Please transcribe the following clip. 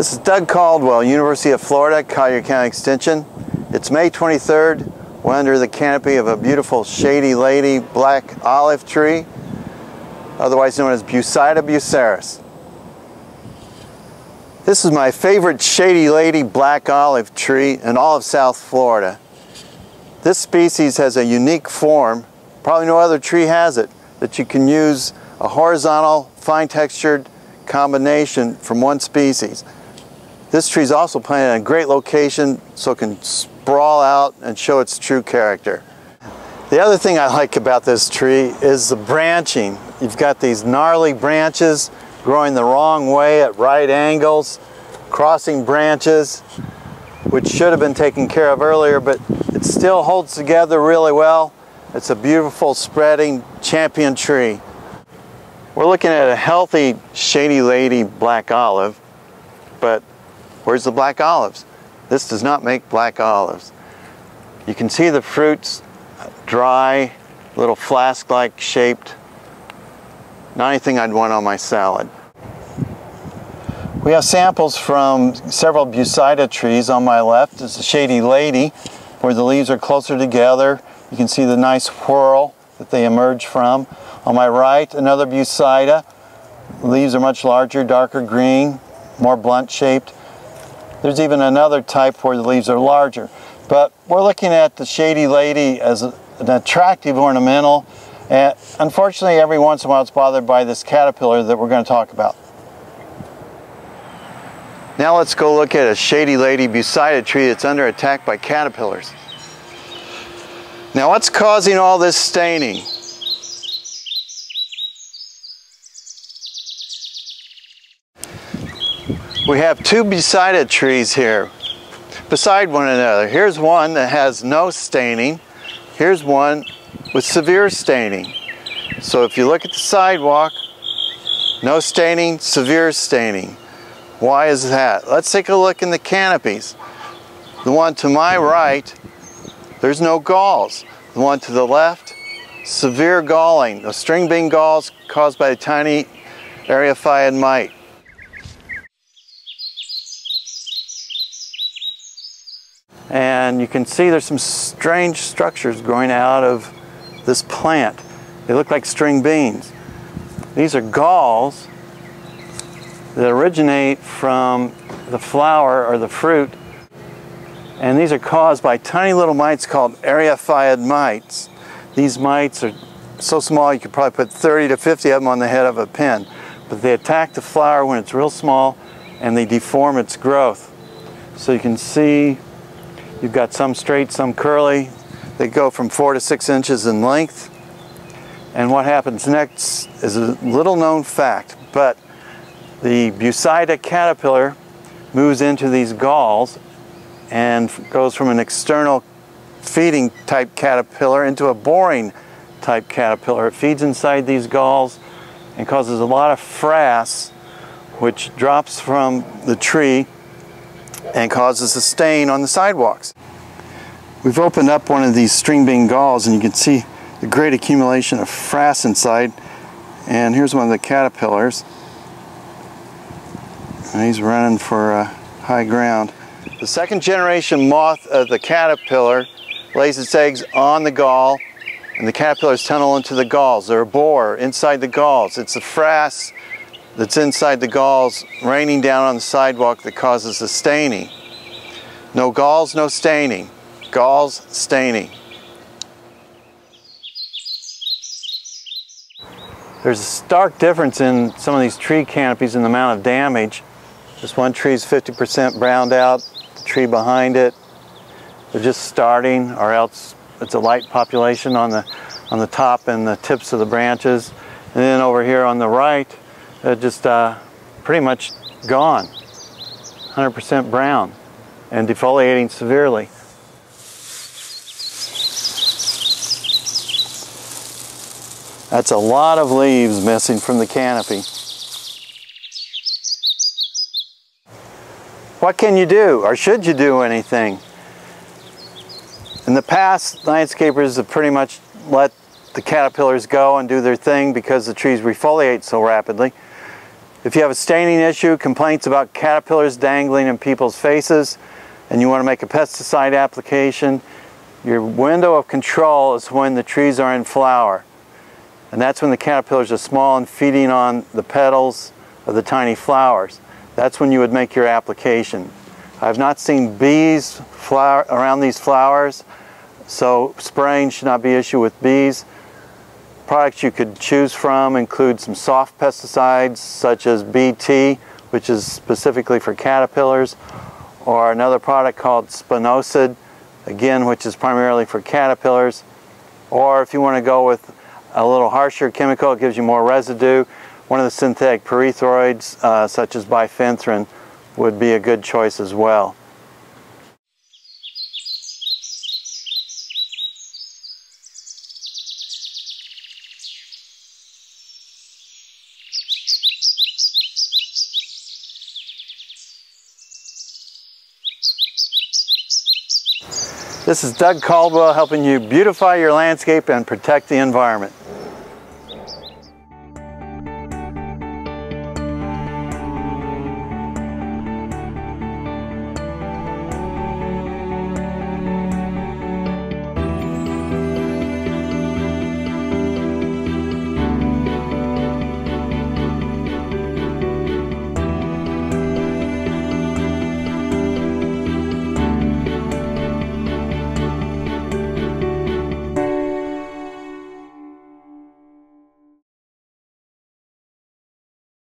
This is Doug Caldwell, University of Florida, Collier County Extension. It's May 23rd. We're under the canopy of a beautiful shady lady black olive tree, otherwise known as Bucida buceras. This is my favorite shady lady black olive tree in all of South Florida. This species has a unique form, probably no other tree has it, that you can use a horizontal, fine textured combination from one species. This tree is also planted in a great location so it can sprawl out and show its true character. The other thing I like about this tree is the branching. You've got these gnarly branches growing the wrong way at right angles, crossing branches, which should have been taken care of earlier, but it still holds together really well. It's a beautiful spreading champion tree. We're looking at a healthy Shady Lady black olive, but where's the black olives? This does not make black olives. You can see the fruits dry, little flask-like shaped. Not anything I'd want on my salad. We have samples from several Bucida trees. On my left is the Shady Lady, where the leaves are closer together. You can see the nice whorl that they emerge from. On my right, another Bucida. Leaves are much larger, darker green, more blunt shaped. There's even another type where the leaves are larger. But we're looking at the Shady Lady as an attractive ornamental. And unfortunately, every once in a while it's bothered by this caterpillar that we're going to talk about. Now let's go look at a Shady Lady beside a tree that's under attack by caterpillars. Now what's causing all this staining? We have two Bucida trees here beside one another. Here's one that has no staining. Here's one with severe staining. So if you look at the sidewalk, no staining, severe staining. Why is that? Let's take a look in the canopies. The one to my right, there's no galls. The one to the left, severe galling. The string bean galls caused by a tiny eriophyid mite. And you can see there's some strange structures growing out of this plant. They look like string beans. These are galls that originate from the flower or the fruit. And these are caused by tiny little mites called eriophyid mites. These mites are so small you could probably put 30 to 50 of them on the head of a pin. But they attack the flower when it's real small and they deform its growth. So you can see You've got some straight, some curly. They go from four to six inches in length. And what happens next is a little known fact, but the Bucida caterpillar moves into these galls and goes from an external feeding type caterpillar into a boring type caterpillar. It feeds inside these galls and causes a lot of frass which drops from the tree and causes a stain on the sidewalks. We've opened up one of these string bean galls and you can see the great accumulation of frass inside. And here's one of the caterpillars. And he's running for uh, high ground. The second generation moth of the caterpillar lays its eggs on the gall and the caterpillars tunnel into the galls. They're a borer inside the galls. It's the frass that's inside the galls raining down on the sidewalk that causes the staining. No galls, no staining. Galls, staining. There's a stark difference in some of these tree canopies and the amount of damage. This one tree is 50% browned out, the tree behind it, they're just starting or else it's a light population on the, on the top and the tips of the branches. And then over here on the right, they're just uh, pretty much gone, 100% brown and defoliating severely. That's a lot of leaves missing from the canopy. What can you do, or should you do anything? In the past, landscapers have pretty much let the caterpillars go and do their thing because the trees refoliate so rapidly. If you have a staining issue, complaints about caterpillars dangling in people's faces, and you want to make a pesticide application, your window of control is when the trees are in flower. And that's when the caterpillars are small and feeding on the petals of the tiny flowers. That's when you would make your application. I've not seen bees flower around these flowers, so spraying should not be issue with bees. Products you could choose from include some soft pesticides such as BT, which is specifically for caterpillars, or another product called spinosad, again, which is primarily for caterpillars. Or if you want to go with a little harsher chemical, it gives you more residue. One of the synthetic pyrethroids, uh, such as bifenthrin, would be a good choice as well. This is Doug Caldwell helping you beautify your landscape and protect the environment.